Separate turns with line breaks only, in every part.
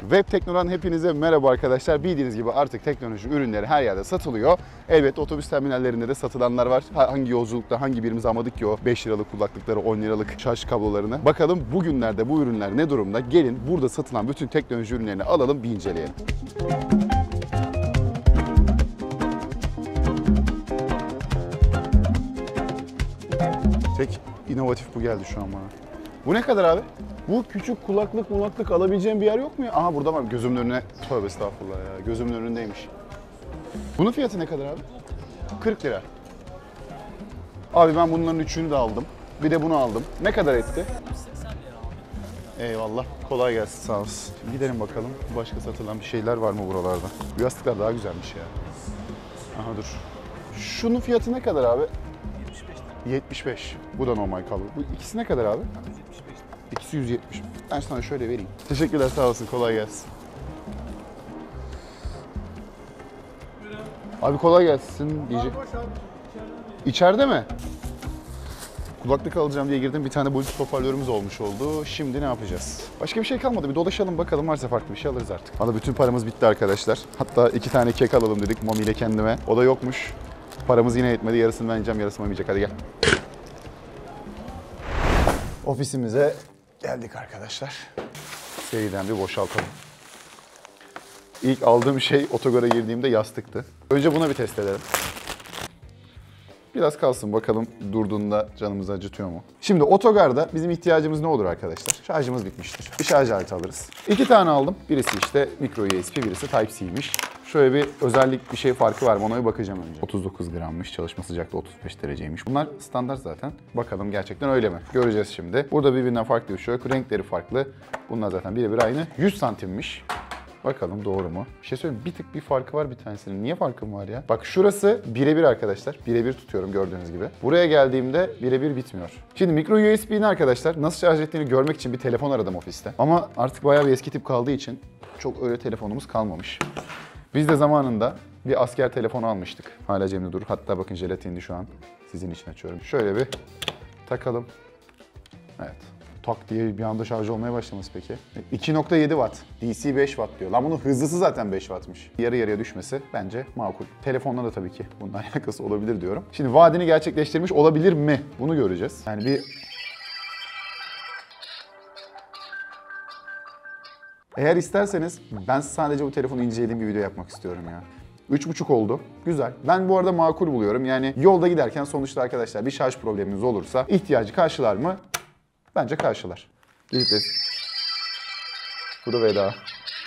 Web Tekno'dan hepinize merhaba arkadaşlar. Bildiğiniz gibi artık teknoloji ürünleri her yerde satılıyor. Elbette otobüs terminallerinde de satılanlar var. Ha- Hangi yolculukta hangi birimiz almadık ki o 5 liralık kulaklıkları, 10 liralık şarj kablolarını. Bakalım bugünlerde bu ürünler ne durumda? Gelin burada satılan bütün teknoloji ürünlerini alalım bir inceleyelim. Tek inovatif bu geldi şu an bana. Bu ne kadar abi? Bu küçük kulaklık mulaklık alabileceğim bir yer yok mu ya? Aha burada var. Gözümün önüne. Tövbe estağfurullah ya. Gözümün önündeymiş. Bunun fiyatı ne kadar abi? 40 lira. Abi ben bunların üçünü de aldım. Bir de bunu aldım. Ne kadar etti? Eyvallah. Kolay gelsin. Sağ. Şimdi gidelim bakalım. Başka satılan bir şeyler var mı buralarda? Bu yastıklar daha güzelmiş ya. Aha dur. Şunun fiyatı ne kadar abi? 75. Bu da normal kablo. Bu ikisi ne kadar abi? 270. 170. Ben sana şöyle vereyim. Teşekkürler sağ olasın. Kolay gelsin. Abi kolay gelsin diyecek. İçeride mi? Kulaklık alacağım diye girdim. Bir tane Bluetooth hoparlörümüz olmuş oldu. Şimdi ne yapacağız? Başka bir şey kalmadı. Bir dolaşalım bakalım. Varsa farklı bir şey alırız artık. Valla bütün paramız bitti arkadaşlar. Hatta iki tane kek alalım dedik Mami ile kendime. O da yokmuş. Paramız yine yetmedi. Yarısını ben yiyeceğim, yarısını Mami yiyecek. Hadi gel. Ofisimize geldik arkadaşlar. Seriden bir boşaltalım. İlk aldığım şey otogara girdiğimde yastıktı. Önce buna bir test edelim. Biraz kalsın bakalım durduğunda canımızı acıtıyor mu? Şimdi otogarda bizim ihtiyacımız ne olur arkadaşlar? Şarjımız bitmiştir. Bir şarj aleti alırız. İki tane aldım. Birisi işte micro USB, birisi Type-C'ymiş. Şöyle bir özellik bir şey farkı var mı ona bir bakacağım önce. 39 grammış, çalışma sıcaklığı 35 dereceymiş. Bunlar standart zaten. Bakalım gerçekten öyle mi? Göreceğiz şimdi. Burada birbirinden farklı bir şey yok. Renkleri farklı. Bunlar zaten birebir aynı. 100 santimmiş. Bakalım doğru mu? Bir şey söyleyeyim bir tık bir farkı var bir tanesinin. Niye farkım var ya? Bak şurası birebir arkadaşlar. Birebir tutuyorum gördüğünüz gibi. Buraya geldiğimde birebir bitmiyor. Şimdi micro USB'ni arkadaşlar nasıl şarj ettiğini görmek için bir telefon aradım ofiste. Ama artık bayağı bir eski tip kaldığı için çok öyle telefonumuz kalmamış. Biz de zamanında bir asker telefonu almıştık. Hala cebimde durur. Hatta bakın jelatindi şu an. Sizin için açıyorum. Şöyle bir takalım. Evet. Tak diye bir anda şarj olmaya başlaması peki. 2.7 watt. DC 5 watt diyor. Lan bunun hızlısı zaten 5 wattmış. Yarı yarıya düşmesi bence makul. Telefonla da tabii ki bunun alakası olabilir diyorum. Şimdi vaadini gerçekleştirmiş olabilir mi? Bunu göreceğiz. Yani bir Eğer isterseniz ben sadece bu telefonu incelediğim bir video yapmak istiyorum ya. 3.5 oldu. Güzel. Ben bu arada makul buluyorum. Yani yolda giderken sonuçta arkadaşlar bir şarj probleminiz olursa ihtiyacı karşılar mı? Bence karşılar. Gidip de... Bu da veda.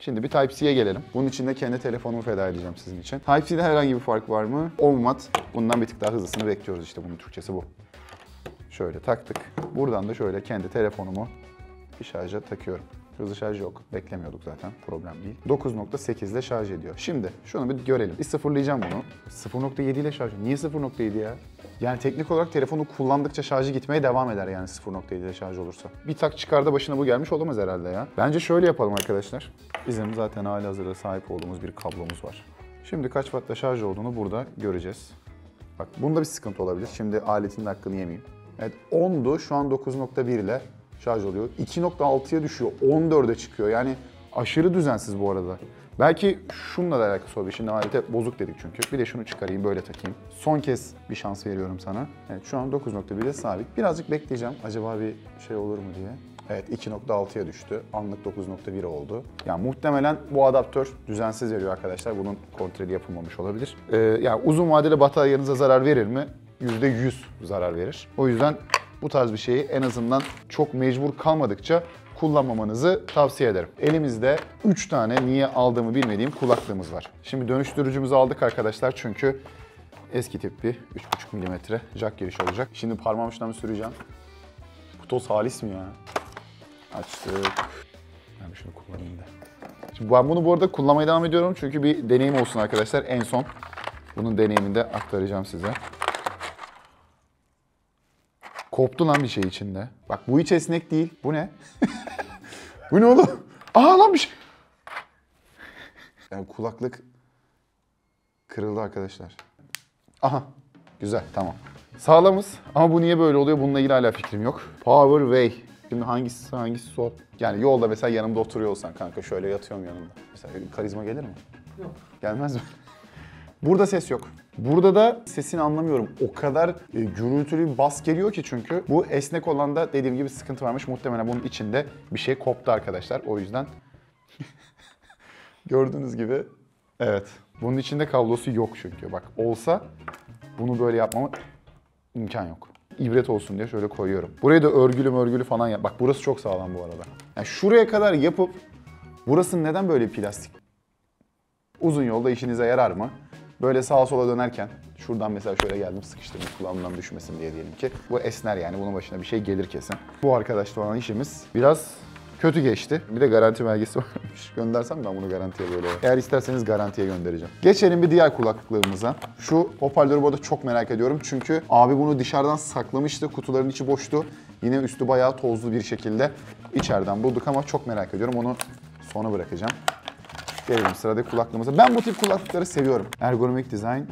Şimdi bir Type-C'ye gelelim. Bunun için de kendi telefonumu feda edeceğim sizin için. Type-C'de herhangi bir fark var mı? 10 watt. Bundan bir tık daha hızlısını bekliyoruz işte bunun Türkçesi bu. Şöyle taktık. Buradan da şöyle kendi telefonumu bir şarja takıyorum. Hızlı şarj yok. Beklemiyorduk zaten. Problem değil. 9.8 ile şarj ediyor. Şimdi şunu bir görelim. Bir sıfırlayacağım bunu. 0.7 ile şarj. Niye 0.7 ya? Yani teknik olarak telefonu kullandıkça şarjı gitmeye devam eder yani 0.7 ile şarj olursa. Bir tak çıkarda başına bu gelmiş olamaz herhalde ya. Bence şöyle yapalım arkadaşlar. Bizim zaten hali hazırda sahip olduğumuz bir kablomuz var. Şimdi kaç wattta şarj olduğunu burada göreceğiz. Bak bunda bir sıkıntı olabilir. Şimdi aletin hakkını yemeyeyim. Evet 10'du şu an 9.1 ile şarj oluyor. 2.6'ya düşüyor 14'e çıkıyor. Yani aşırı düzensiz bu arada. Belki şununla da alakası olabilir. Şimdi alete bozuk dedik çünkü. Bir de şunu çıkarayım böyle takayım. Son kez bir şans veriyorum sana. Evet şu an 9.1'e sabit. Birazcık bekleyeceğim. Acaba bir şey olur mu diye. Evet 2.6'ya düştü. Anlık 9.1 oldu. Yani muhtemelen bu adaptör düzensiz veriyor arkadaşlar. Bunun kontrolü yapılmamış olabilir. Ee, yani uzun vadede bataryanıza zarar verir mi? %100 zarar verir. O yüzden bu tarz bir şeyi en azından çok mecbur kalmadıkça kullanmamanızı tavsiye ederim. Elimizde 3 tane niye aldığımı bilmediğim kulaklığımız var. Şimdi dönüştürücümüzü aldık arkadaşlar çünkü eski tip bir 3.5 mm jack giriş olacak. Şimdi parmağım şuna mı süreceğim? Bu toz halis mi ya? Açtık. Ben şunu kullanayım da. Şimdi ben bunu bu arada kullanmaya devam ediyorum çünkü bir deneyim olsun arkadaşlar. En son bunun deneyimini de aktaracağım size. Koptu lan bir şey içinde. Bak bu hiç esnek değil. Bu ne? bu ne oğlum? Aa lan bir şey. Yani kulaklık kırıldı arkadaşlar. Aha. Güzel tamam. Sağlamız ama bu niye böyle oluyor bununla ilgili hala fikrim yok. Powerway Şimdi hangisi sağ, hangisi sol? Yani yolda mesela yanımda oturuyor olsan kanka şöyle yatıyorum yanımda. Mesela karizma gelir mi?
Yok.
Gelmez mi? Burada ses yok. Burada da sesini anlamıyorum. O kadar e, gürültülü bir bas geliyor ki çünkü. Bu esnek olan da dediğim gibi sıkıntı varmış. Muhtemelen bunun içinde bir şey koptu arkadaşlar. O yüzden gördüğünüz gibi evet. Bunun içinde kablosu yok çünkü. Bak olsa bunu böyle yapmama imkan yok. İbret olsun diye şöyle koyuyorum. Buraya da örgülü örgülü falan yap. Bak burası çok sağlam bu arada. Yani şuraya kadar yapıp burası neden böyle plastik? Uzun yolda işinize yarar mı? Böyle sağa sola dönerken şuradan mesela şöyle geldim sıkıştırdım kulağımdan düşmesin diye diyelim ki. Bu esner yani bunun başına bir şey gelir kesin. Bu arkadaşla olan işimiz biraz kötü geçti. Bir de garanti belgesi varmış. Göndersem ben bunu garantiye böyle. Eğer isterseniz garantiye göndereceğim. Geçelim bir diğer kulaklığımıza. Şu hoparlörü bu arada çok merak ediyorum. Çünkü abi bunu dışarıdan saklamıştı. Kutuların içi boştu. Yine üstü bayağı tozlu bir şekilde içeriden bulduk ama çok merak ediyorum. Onu sona bırakacağım. Gelelim sıradaki kulaklığımıza. Ben bu tip kulaklıkları seviyorum. Ergonomik design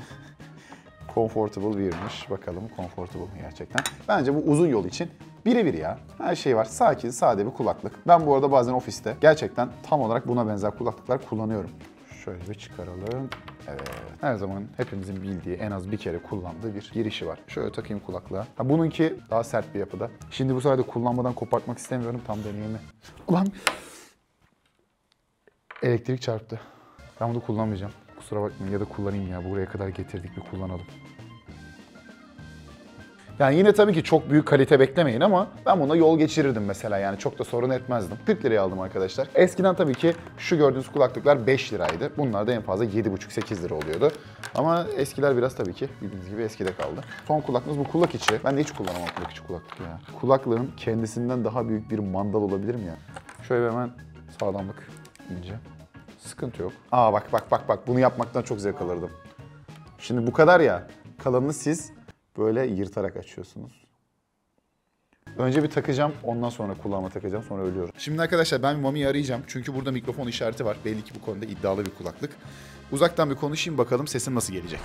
comfortable wear'miş. Bakalım comfortable mu gerçekten. Bence bu uzun yol için birebir ya. Her şey var. Sakin, sade bir kulaklık. Ben bu arada bazen ofiste gerçekten tam olarak buna benzer kulaklıklar kullanıyorum. Şöyle bir çıkaralım. Evet. Her zaman hepimizin bildiği, en az bir kere kullandığı bir girişi var. Şöyle takayım kulaklığa. Ha, bununki daha sert bir yapıda. Şimdi bu sayede kullanmadan kopartmak istemiyorum. Tam deneyimi. Ulan Elektrik çarptı. Ben bunu kullanmayacağım. Kusura bakmayın ya da kullanayım ya. Buraya kadar getirdik bir kullanalım. Yani yine tabii ki çok büyük kalite beklemeyin ama ben buna yol geçirirdim mesela yani çok da sorun etmezdim. 40 liraya aldım arkadaşlar. Eskiden tabii ki şu gördüğünüz kulaklıklar 5 liraydı. Bunlar da en fazla 7,5-8 lira oluyordu. Ama eskiler biraz tabii ki bildiğiniz gibi eskide kaldı. Son kulaklığımız bu kulak içi. Ben de hiç kullanamam kulak içi kulaklık ya. Kulaklığın kendisinden daha büyük bir mandal olabilir mi ya? Şöyle hemen sağlamlık ince. Sıkıntı yok. Aa bak bak bak bak bunu yapmaktan çok zevk alırdım. Şimdi bu kadar ya. Kalanını siz böyle yırtarak açıyorsunuz. Önce bir takacağım, ondan sonra kulağıma takacağım, sonra ölüyorum. Şimdi arkadaşlar ben Mami'yi arayacağım. Çünkü burada mikrofon işareti var. Belli ki bu konuda iddialı bir kulaklık. Uzaktan bir konuşayım bakalım sesim nasıl gelecek.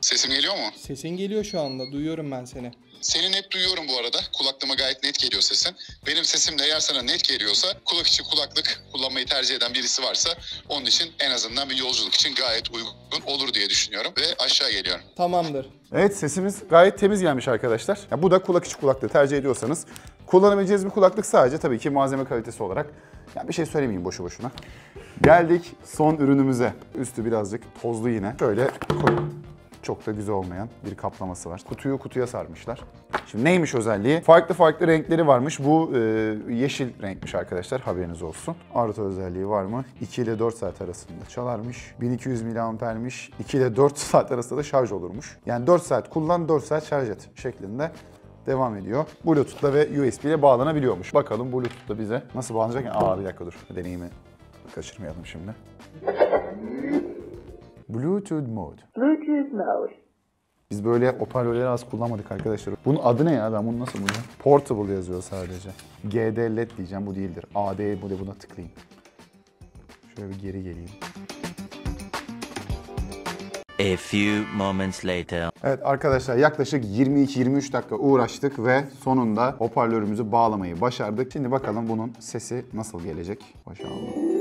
Sesim geliyor mu?
Sesin geliyor şu anda. Duyuyorum ben seni.
Seni net duyuyorum bu arada. Kulaklığıma gayet net geliyor sesin. Benim sesim de eğer sana net geliyorsa kulak içi kulaklık kullanmayı tercih eden birisi varsa onun için en azından bir yolculuk için gayet uygun olur diye düşünüyorum ve aşağı geliyorum.
Tamamdır.
Evet sesimiz gayet temiz gelmiş arkadaşlar. Ya bu da kulak içi kulaklığı tercih ediyorsanız kullanabileceğiniz bir kulaklık sadece tabii ki malzeme kalitesi olarak. Ya bir şey söylemeyeyim boşu boşuna. Geldik son ürünümüze. Üstü birazcık tozlu yine. Şöyle koy- çok da güzel olmayan bir kaplaması var. Kutuyu kutuya sarmışlar. Şimdi neymiş özelliği? Farklı farklı renkleri varmış. Bu e, yeşil renkmiş arkadaşlar haberiniz olsun. Artı özelliği var mı? 2 ile 4 saat arasında çalarmış. 1200 miliampermiş. 2 ile 4 saat arasında da şarj olurmuş. Yani 4 saat kullan 4 saat şarj et şeklinde devam ediyor. Bluetooth'la ve USB ile bağlanabiliyormuş. Bakalım Bluetooth'la bize nasıl bağlanacak? Aa bir dakika dur. Deneyimi kaçırmayalım şimdi. Bluetooth mode.
Bluetooth mode.
Biz böyle hoparlörleri az kullanmadık arkadaşlar. Bunun adı ne ya? Ben bunu nasıl bulacağım? Portable yazıyor sadece. GD LED diyeceğim. Bu değildir. AD bu de buna tıklayayım. Şöyle bir geri geleyim.
A few moments later.
Evet arkadaşlar yaklaşık 22-23 dakika uğraştık ve sonunda hoparlörümüzü bağlamayı başardık. Şimdi bakalım bunun sesi nasıl gelecek. Başaralım.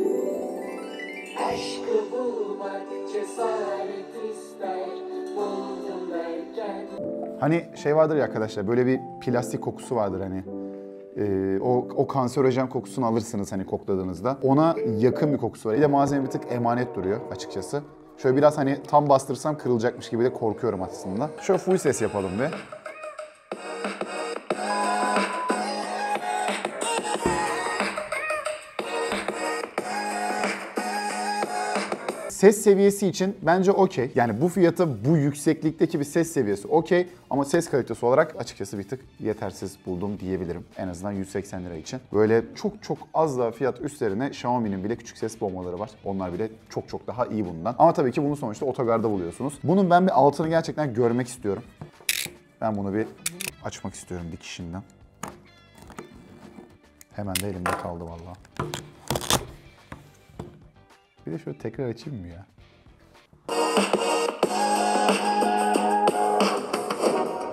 Hani şey vardır ya arkadaşlar böyle bir plastik kokusu vardır hani. Ee, o, o kanserojen kokusunu alırsınız hani kokladığınızda. Ona yakın bir kokusu var. Bir de malzeme bir tık emanet duruyor açıkçası. Şöyle biraz hani tam bastırsam kırılacakmış gibi de korkuyorum aslında. Şöyle full ses yapalım bir. Ses seviyesi için bence okey. Yani bu fiyata bu yükseklikteki bir ses seviyesi okey. Ama ses kalitesi olarak açıkçası bir tık yetersiz buldum diyebilirim. En azından 180 lira için. Böyle çok çok az daha fiyat üstlerine Xiaomi'nin bile küçük ses bombaları var. Onlar bile çok çok daha iyi bundan. Ama tabii ki bunu sonuçta otogarda buluyorsunuz. Bunun ben bir altını gerçekten görmek istiyorum. Ben bunu bir açmak istiyorum dikişinden. Hemen de elimde kaldı vallahi. Bir de şöyle tekrar açayım mı ya?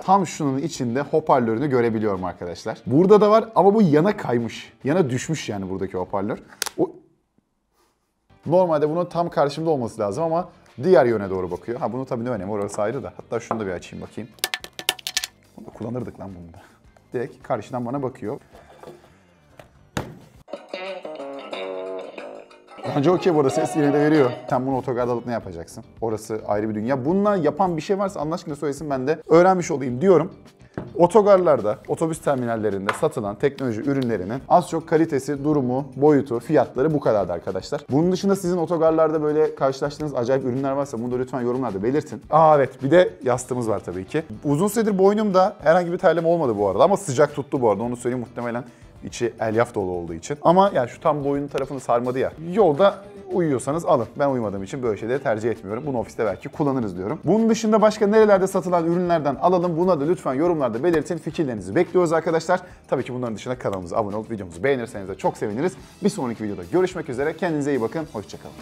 tam şunun içinde hoparlörünü görebiliyorum arkadaşlar. Burada da var ama bu yana kaymış. Yana düşmüş yani buradaki hoparlör. O... Normalde bunun tam karşımda olması lazım ama diğer yöne doğru bakıyor. Ha bunu tabii ne önemi orası ayrı da. Hatta şunu da bir açayım bakayım. Bunu da kullanırdık lan bunu da. Direkt karşıdan bana bakıyor. Bence okey bu arada ses yine de veriyor. Sen bunu otogarda alıp ne yapacaksın? Orası ayrı bir dünya. Bununla yapan bir şey varsa Allah aşkına söylesin ben de öğrenmiş olayım diyorum. Otogarlarda, otobüs terminallerinde satılan teknoloji ürünlerinin az çok kalitesi, durumu, boyutu, fiyatları bu kadardı arkadaşlar. Bunun dışında sizin otogarlarda böyle karşılaştığınız acayip ürünler varsa bunu da lütfen yorumlarda belirtin. Aa evet bir de yastığımız var tabii ki. Uzun süredir boynumda herhangi bir terleme olmadı bu arada ama sıcak tuttu bu arada onu söyleyeyim muhtemelen içi elyaf dolu olduğu için. Ama yani şu tam boyun tarafını sarmadı ya. Yolda uyuyorsanız alın. Ben uyumadığım için böyle şeyleri tercih etmiyorum. Bunu ofiste belki kullanırız diyorum. Bunun dışında başka nerelerde satılan ürünlerden alalım. Buna da lütfen yorumlarda belirtin. Fikirlerinizi bekliyoruz arkadaşlar. Tabii ki bunların dışında kanalımıza abone olup videomuzu beğenirseniz de çok seviniriz. Bir sonraki videoda görüşmek üzere. Kendinize iyi bakın. Hoşçakalın.